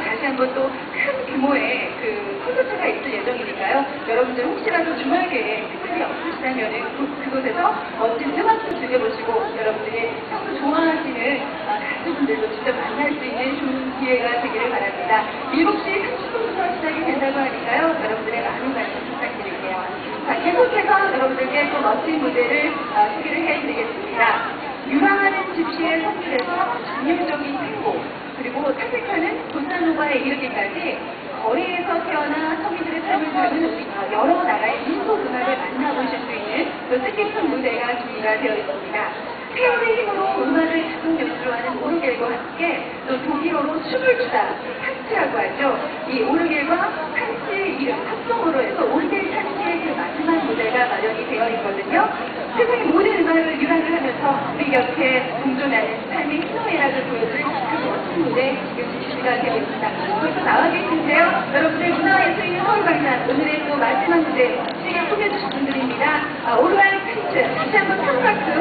다시 한번 또 큰 규모의 그 콘서트가 있을 예정이니까요. 여러분들 혹시라도 주말에 특별히 없으시다면 그곳에서 멋진 음악도 즐겨보시고 여러분들이 평소 좋아하시는 아, 가수분들도 직접 만날 수 있는 좋은 기회가 되기를 바랍니다. 7시 30분부터 시작이 된다고 하니까요. 여러분들의 많은 관심 부탁드릴게요. 자, 계속해서 여러분들께 또 멋진 무대를 아, 소개를 해드리겠습니다. 유랑하는 집시의 선율에서 전율적인 탱고 그리고 탐색하는 보사노바에 이르기까지 거리에서 태어나 서민들의 삶을 담은 어, 여러 나라의 민속 음악을 만나보실 수 있는 또 뜻깊은 무대가 준비가 되어 있습니다. 태연의 힘으로 음악을 자동 연주하는 오르겔과 함께 또 독일어로 춤을 추다 탄치라고 하죠. 이 오르겔과 탄치의 이름 합성어로 해서 오르겔 탄치의 그 마지막 무대가 마련이 되어 있거든요. 세상의 모든 음악을 유랑을 하면서 우리 곁에 공존하는 삶의 희노애락을 보여줄 그 멋진 무대 지금 준비가 되어 있습니다. 벌써 나와 계신데요. 여러분들 문화예술인 서울광장 오늘의 또 마지막 무대 시간 소개해 주신 분들입니다. 아, 오르갈 퀴즈 다시 한번 큰 박수.